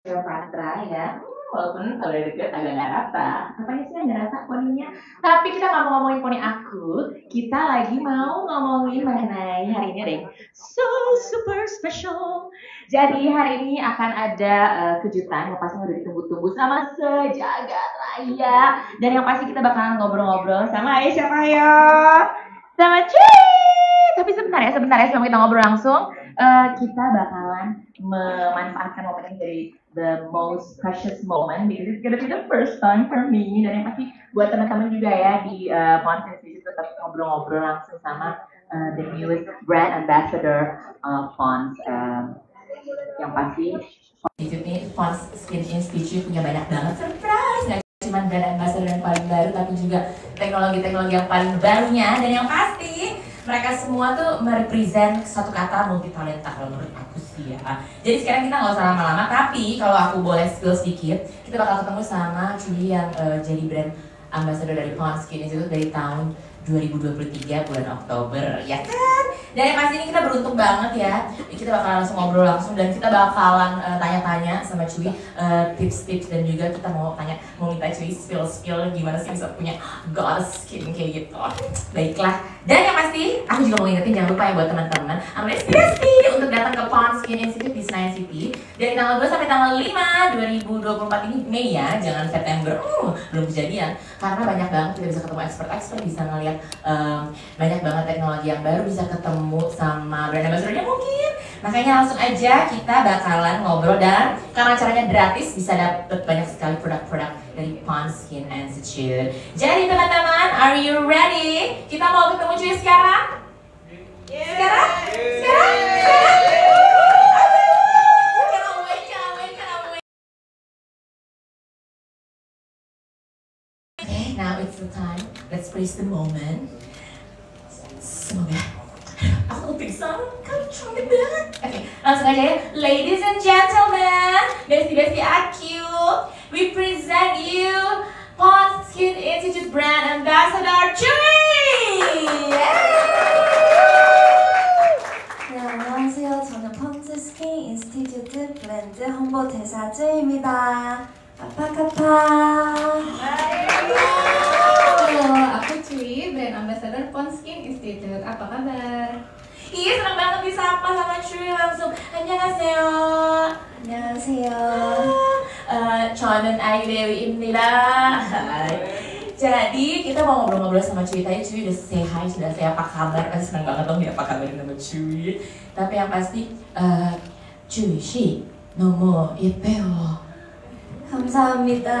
Cleopatra ya. Walaupun kalau dari deket agak nggak rata. Apanya sih yang nggak rata poninya? Tapi kita nggak mau ngomongin poni aku. Kita lagi mau ngomongin mengenai hari ini deh. So super special. Jadi hari ini akan ada uh, kejutan. Yang pasti udah ditunggu-tunggu sama sejagat raya. Dan yang pasti kita bakalan ngobrol-ngobrol sama Aisyah Raya sama Cuy tapi sebentar ya sebentar ya sebelum kita ngobrol langsung uh, kita bakalan memanfaatkan momen ini dari the most precious moment because it's gonna be the first time for me dan yang pasti buat teman-teman juga ya di uh, Ponce Institute tetap ngobrol-ngobrol langsung sama uh, the newest brand ambassador uh, Ponce um, yang pasti Institute ini Ponce Skin Institute punya banyak banget surprise nggak cuma brand ambassador yang paling baru tapi juga teknologi-teknologi yang paling barunya dan yang pasti mereka semua tuh merepresent satu kata multi talenta kalau menurut aku sih ya. Jadi sekarang kita nggak usah lama-lama, tapi kalau aku boleh spill sedikit, kita bakal ketemu sama Cui yang uh, jadi brand ambassador dari Pond Skin Institute dari tahun 2023 bulan Oktober, ya kan? Dan yang pasti ini kita beruntung banget ya. Kita bakal langsung ngobrol langsung dan kita bakalan tanya tanya-tanya sama Cuy uh, tips-tips dan juga kita mau tanya mau minta Cuy spill-spill gimana sih bisa punya goddess skin kayak gitu. Baiklah. Dan yang pasti aku juga mau ingetin jangan lupa ya buat teman-teman ambil inspirasi untuk datang ke Pond Skin Institute di Senayan City dari tanggal 2 sampai tanggal 5 2024 ini Mei ya, jangan September. Uh, belum kejadian karena banyak banget kita bisa ketemu expert-expert bisa ngeliat um, banyak banget teknologi yang baru bisa ketemu sama brand ambassadornya mungkin. Makanya langsung aja kita bakalan ngobrol dan karena caranya gratis bisa dapet banyak sekali produk-produk dari Pond Skin Institute. Jadi teman-teman are you ready? Kita mau ketemu cuy sekarang? Sekarang? Sekarang? Sekarang now it's the time. Let's praise the moment. Semoga Aku bisa kan cantik banget. Oke, okay, langsung aja ya. Ladies and gentlemen, besti-besti aku, we present you Pond Skin Institute Brand Ambassador Chui! 네, 안녕하세요. 저는 펀즈 스킨 인스티튜트 브랜드 홍보대사 쯔입니다. 카파카파. Halo, aku Cui, brand ambassador Pond Skin Institute. Apa kabar? Iya, senang banget disapa sama Cui langsung. 안녕하세요. 안녕하세요. Uh, 저는 아이데위입니다. Jadi kita mau ngobrol-ngobrol sama Cuy tadi Cuy udah say hi, sudah saya apa kabar Pasti senang banget dong dia apa kabar sama Cuy Tapi yang pasti uh, Cuy sih 너무 예뻐요 감사합니다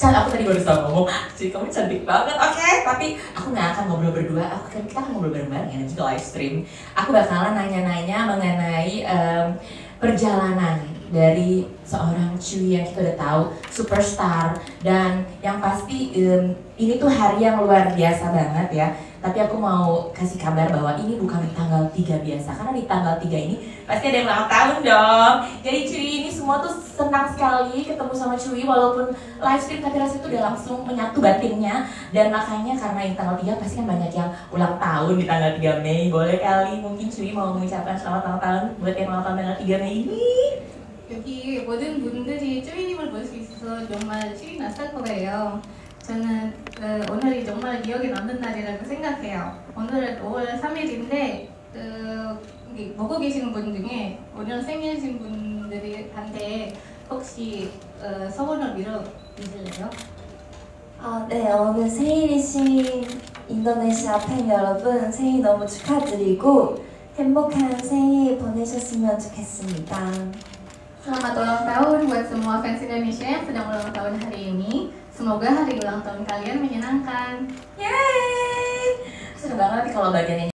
Can, aku tadi baru sama ngomong, jadi kamu cantik banget, oke? Okay, tapi aku nggak akan ngobrol berdua, aku kan kita akan ngobrol bareng-bareng ya, nanti live stream. Aku bakalan nanya-nanya mengenai um, perjalanan dari seorang Cui yang kita udah tahu superstar dan yang pasti um, ini tuh hari yang luar biasa banget ya tapi aku mau kasih kabar bahwa ini bukan di tanggal 3 biasa karena di tanggal 3 ini pasti ada yang ulang tahun dong jadi Cui ini semua tuh senang sekali ketemu sama Cui walaupun live stream tapi rasanya tuh udah langsung menyatu batinnya dan makanya karena ini tanggal 3 pasti kan banyak yang ulang tahun di tanggal 3 Mei boleh kali mungkin Cui mau mengucapkan selamat ulang tahun buat yang ulang tahun tanggal 3 Mei ini 여기 모든 분들이 쭈이님을 볼 수 있어서 정말 신이 났을 거예요. 저는 그 오늘이 정말 기억에 남는 날이라고 생각해요. 오늘은 5월 3일인데 그 보고 계시는 분 중에 오늘 생일이신 분들한테 혹시 어, 소원을 빌어 주실래요? 아, 네, 오늘 생일이신 인도네시아 팬 여러분 생일 너무 축하드리고 행복한 생일 보내셨으면 좋겠습니다. Selamat ulang tahun buat semua fans Indonesia yang sedang ulang tahun hari ini. Semoga hari ulang tahun kalian menyenangkan. Yeay! Seru banget kalau bagian ini.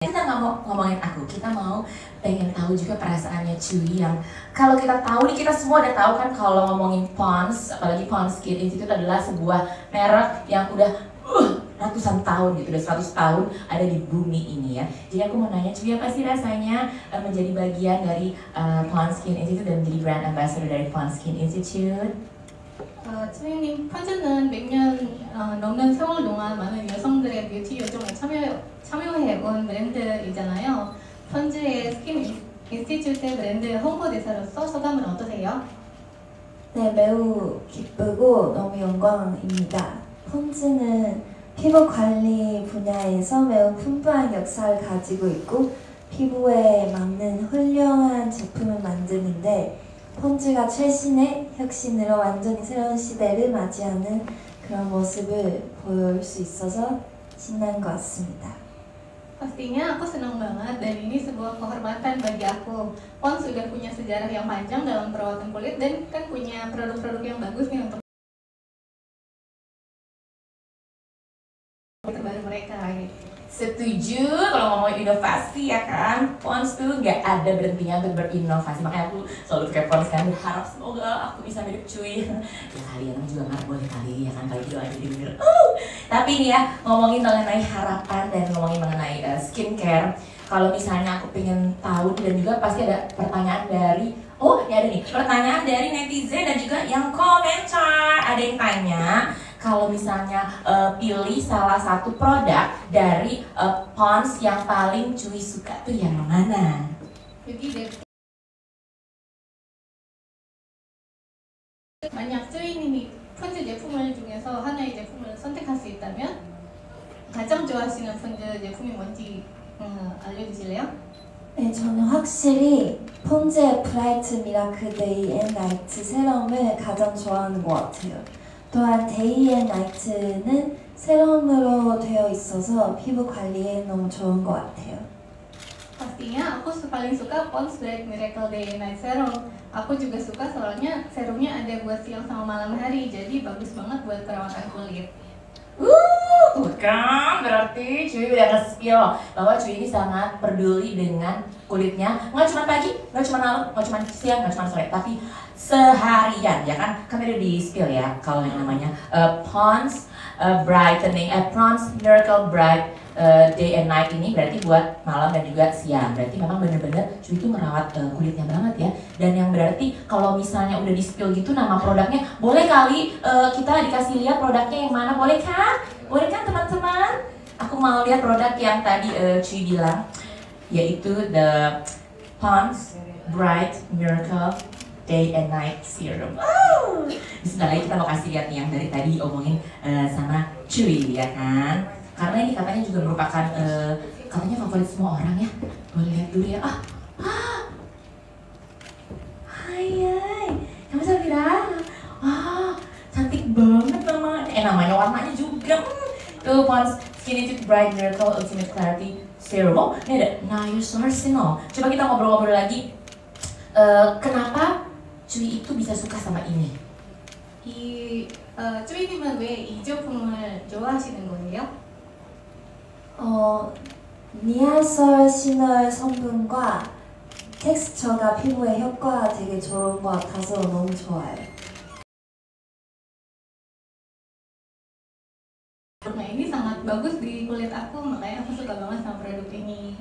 Kita nggak mau ngomongin aku, kita mau pengen tahu juga perasaannya Cui yang kalau kita tahu nih kita semua udah tahu kan kalau ngomongin Pons, apalagi Pons Skin Institute adalah sebuah merek yang udah ratusan tahun gitu, udah 100 tahun ada di bumi ini ya. Jadi aku mau nanya Cuy apa sih rasanya uh, menjadi bagian dari uh, Pond Skin Institute dan menjadi brand ambassador dari Pond Skin Institute? 어, 트레이닝 펀즈는 몇년 어, 넘는 세월 동안 많은 여성들의 뷰티 요정에 참여, 참여해온 브랜드이잖아요. 펀즈의 스킨 인스티튜트 브랜드 홍보대사로서 소감은 어떠세요? 네, 매우 기쁘고 너무 영광입니다. 폰즈는 피부 관리 분야에서 매우 풍부한 역사를 가지고 있고 피부에 맞는 훌륭한 제품을 만드는데 폰즈가 최신의 혁신으로 완전히 새로운 시대를 맞이하는 그런 모습을 보여줄 수 있어서 신난 것 같습니다. Pastinya aku senang banget dan ini sebuah kehormatan bagi aku. Pons sudah punya sejarah yang panjang dalam perawatan kulit dan kan punya produk-produk yang bagus nih untuk mereka. Setuju kalau ngomongin inovasi ya kan? Pons tuh gak ada berhentinya untuk berinovasi. Makanya aku selalu pakai Pons kan Berharap semoga aku bisa mirip cuy. Ya kalian juga nggak boleh kali ya kan? Kalau gitu lagi denger uh. Tapi nih ya ngomongin mengenai harapan dan ngomongin mengenai uh, skincare. Kalau misalnya aku pengen tahu dan juga pasti ada pertanyaan dari Oh ya ada nih. Pertanyaan dari netizen dan juga yang komentar. Ada yang tanya kalau misalnya uh, pilih salah satu produk dari uh, Pons yang paling cuy suka tuh yang mana? 만약 쯔윈님이 펀즈 제품을 중에서 하나의 제품을 선택할 수 있다면 가장 좋아하시는 펀즈 제품이 뭔지 음, 알려주실래요? 네, 저는 확실히 폰즈의 브라이트 미라클 데이 앤 나이트 세럼을 가장 좋아하는 것 같아요. 또한 데이 앤 나이트는 세럼으로 되어 있어서 피부 관리에 너무 좋은 것 같아요. Pastinya aku paling suka Pond's Bright Miracle Day and Night Serum. Aku juga suka soalnya serumnya ada buat siang sama malam hari, jadi bagus banget buat perawatan kulit. Uh, tuh kan berarti cuy udah nge-spill bahwa cuy ini sangat peduli dengan kulitnya. Nggak cuma pagi, nggak cuma malam, nggak cuma siang, nggak cuma sore, tapi seharian ya kan? Kami udah di spill ya kalau yang namanya uh, Pond's uh, Brightening, eh, Pond's Miracle Bright uh, Day and Night ini berarti buat malam dan juga siang. Berarti memang bener-bener cuy itu merawat uh, kulitnya banget ya. Dan yang berarti kalau misalnya udah di spill gitu nama produknya boleh kali uh, kita dikasih lihat produknya yang mana boleh kan boleh kan teman-teman aku mau lihat produk yang tadi uh, cuy bilang yaitu the Pond's Bright Miracle Day and Night Serum. Wow. Sebentar lagi kita mau kasih lihat nih yang dari tadi omongin uh, sama cuy ya kan. Karena ini katanya juga merupakan uh, katanya favorit semua orang ya. Boleh lihat dulu ya. Ah, ah. Hai, hai. Kamu Safira? Ah, cantik banget namanya. Eh namanya warnanya juga. Hmm. Tuh Pond's Skin Tint Bright Miracle Ultimate Clarity. Oh, ini ada Niacinamide. Coba kita ngobrol-ngobrol lagi. Eh, kenapa cuy itu bisa suka sama ini? 이 어, 쯔위님은 왜 이 제품을 좋아하시는 거예요? 어, 니아설 시널 성분과 텍스처가 피부에 효과가 되게 좋은 것 같아서 너무 좋아요. Nah ini sangat bagus di kulit aku, makanya aku suka banget sama produk ini.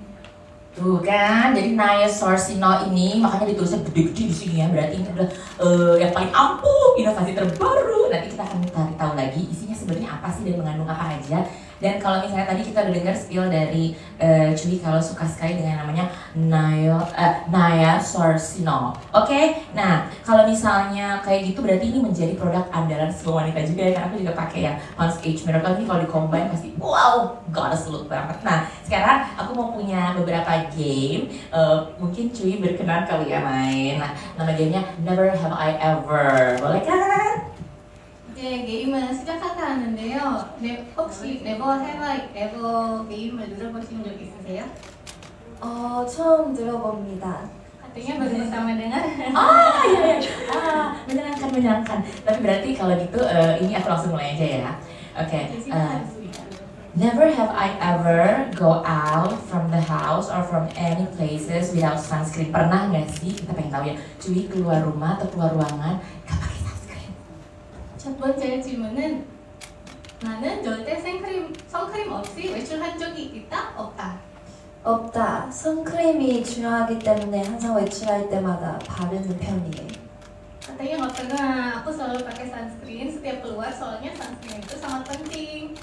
Tuh kan, jadi Naya Sorsino ini makanya ditulisnya gede-gede di sini ya. Berarti ini adalah eh, yang paling ampuh, inovasi terbaru. Nanti kita akan cari tahu lagi isinya sebenarnya apa sih dan mengandung apa aja. Dan kalau misalnya tadi kita udah dengar spill dari eh, Cuy kalau suka sekali dengan namanya Naya eh, Naya Sorsino. Oke, nah kalau misalnya kayak gitu berarti ini menjadi produk andalan semua wanita juga ya. Karena aku juga pakai yang Pond's Age Miracle ini kalau di-combine pasti wow, goddess look banget. Nah sekarang aku mau punya beberapa game. Eh, mungkin Cuy berkenan kali ya main. Nah nama gamenya Never Have I Ever. Boleh kan? 이제 게임을 시작할까 하는데요. 네, 혹시 네버 해바 에버 게임을 들어보신 적 있으세요? 어, 처음 들어봅니다. Artinya baru pertama dengar. Ah iya iya. Ah menyenangkan menyenangkan. Tapi berarti kalau gitu eh, ini aku langsung mulai aja ya. Oke. Jadi eh, silakan. Never have I ever go out from the house or from any places without sunscreen. Pernah nggak sih? Kita pengen tahu ya. Cuy keluar rumah atau keluar ruangan nggak pakai sunscreen. 첫 번째 질문은 나는 절대 생크림, 선크림 없이 외출한 적이 있다? 없다? 없다. 선크림이 중요하기 때문에 항상 외출할 때마다 바르는 편이에요. Katanya nggak pernah, aku selalu pakai sunscreen setiap keluar soalnya sunscreen itu sangat penting.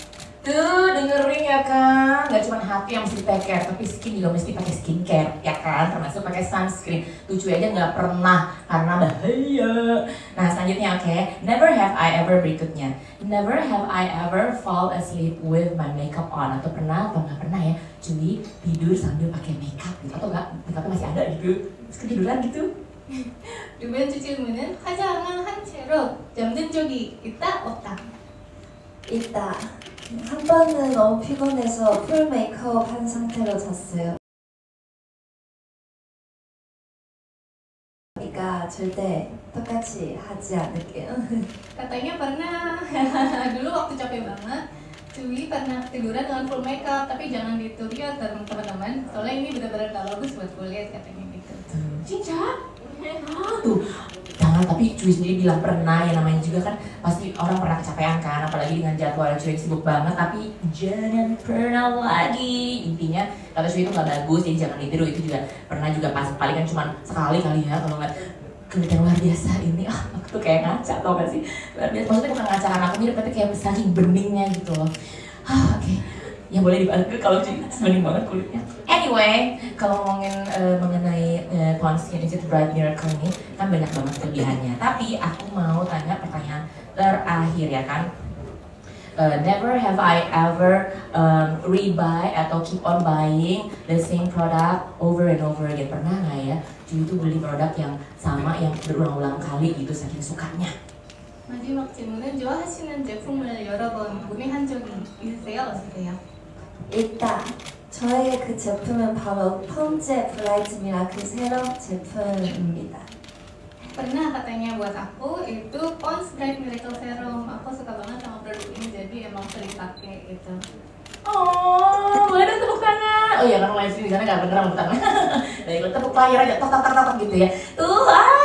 Tuh dengerin ya kan, nggak cuma hati yang mesti take care, tapi skin juga mesti pakai skincare, ya kan? Termasuk pakai sunscreen. Tuh cuy aja nggak pernah karena bahaya. Nah selanjutnya oke, never have I ever berikutnya. Never have I ever fall asleep with my makeup on atau pernah atau nggak pernah ya, cuy tidur sambil pakai makeup gitu atau nggak makeupnya masih ada gitu, terus ketiduran gitu. 두 번째 질문은 화장을 한 채로 잠든 적이 있다 없다. 있다. 한 번은 너무 피곤해서 풀 메이크업 한 상태로 잤어요. 그러니까 절대 똑같이 하지 않을게요. Katanya pernah dulu waktu capek banget Cuy pernah tiduran dengan full makeup tapi jangan ditiru ya teman-teman soalnya ini benar-benar gak bagus buat kulit katanya gitu Cincang. Tuh jangan tapi cuy sendiri bilang pernah ya namanya juga kan pasti orang pernah kecapean kan apalagi dengan jadwal cuy yang sibuk banget tapi jangan pernah lagi. Intinya kata cuy itu nggak bagus jadi jangan ditiru itu juga pernah juga pas paling kan cuma sekali kali ya kalau nggak yang luar biasa ini. Ah aku tuh kayak ngaca tau gak sih? Maksudnya bukan ngaca karena aku mirip tapi kayak saking beningnya gitu loh. Ah oke ya boleh dibalik kalau cuy bening banget kulitnya anyway kalau ngomongin uh, mengenai uh, Pond's Skin Institute Bright Miracle ini kan banyak banget kelebihannya tapi aku mau tanya pertanyaan terakhir ya kan Uh, never have I ever um, rebuy atau keep on buying the same product over and over again. Pernah nggak ya? Cuy itu beli produk yang sama yang berulang-ulang kali gitu saking sukanya. 마지막 질문은 좋아하시는 제품을 여러 번 구매한 적이 있으세요? 없으세요? 있다. 저의 그 제품은 바로 펀제 브라이트 미라클 세럼 제품입니다. Pernah katanya buat aku itu Pond's Bright Miracle Serum Aku suka banget sama produk ini jadi emang sering pakai gitu Oh, boleh dong tepuk tangan. Oh iya, kan live stream di sana nggak beneran tepuk tangan. Baiklah, tepuk layar aja, tok tok tok tok gitu ya. Tuh, ay,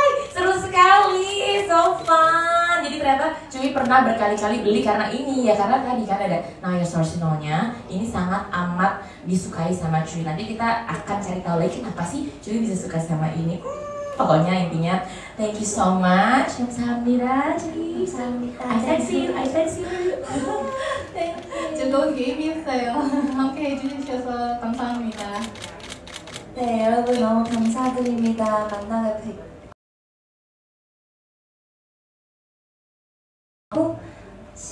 ternyata Cuy pernah berkali-kali beli karena ini ya, karena tadi kan ada Naya Sorsinolnya. Ini sangat amat disukai sama Cuy. Nanti kita akan cari tahu lagi kenapa sih Cuy bisa suka sama ini. Hmm, pokoknya intinya, thank you so much. 감사합니다, Cuy. 감사합니다. I thank you, I thank you. Thank you. 즐거운 게임이었어요 함께 해주셔서 감사합니다 네, 여러분 너무 감사드립니다. 만나게 뵙. 고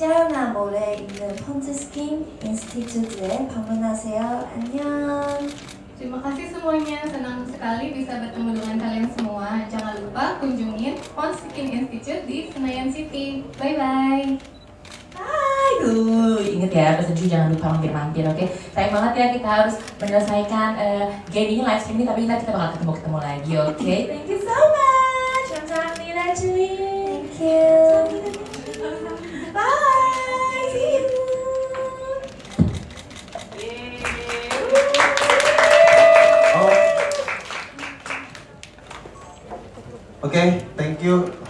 시아나 몰에 있는 펀즈 스킨 인스티튜트에 방문하세요. 안녕. Terima kasih semuanya, senang sekali bisa bertemu dengan kalian semua. Jangan lupa kunjungin Pond Skin Institute di Senayan City. Bye bye. Aduh, inget ya pesan cuy jangan lupa mampir-mampir, oke? Sayang banget ya kita harus menyelesaikan uh, game ini live stream ini, tapi nanti kita bakal ketemu-ketemu lagi, oke? Thank you so much. Kamsahamnida cuy. Thank you. Bye. Oke, thank you